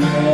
Yeah.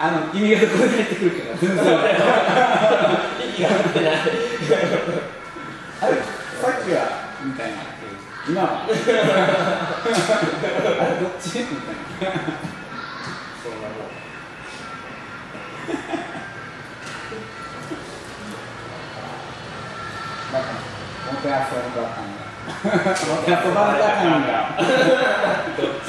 あの君がここに入ってくるから全然。息が合ってな。いあれさっきはみたいな。今はあれどっち？みたいな。そんな。もんだからもてあそばったんだもてあそばれたんだどっち？